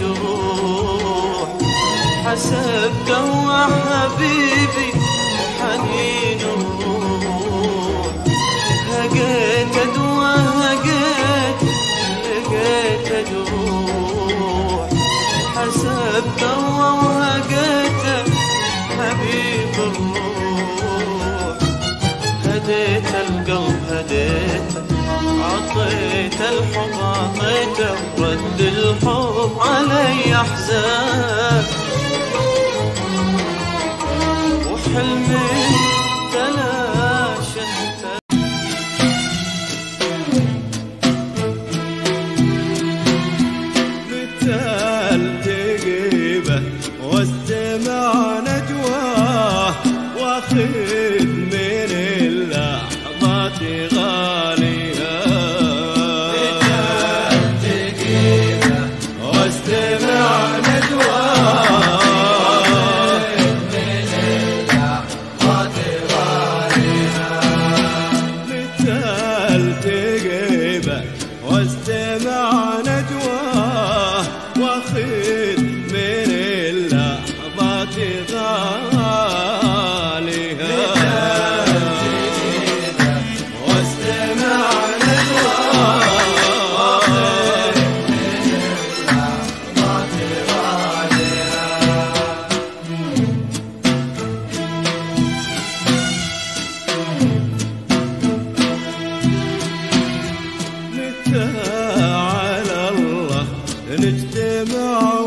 لقيت جروح حسبته حبيبي حنين الروح. هجيت أدوى هجيت لقيت جروح حسبته وهجيت حبيب الروح. هديت القلب هديته عطيت الحب عطيته رد الحب. علي Ahmet var. Sevdiktim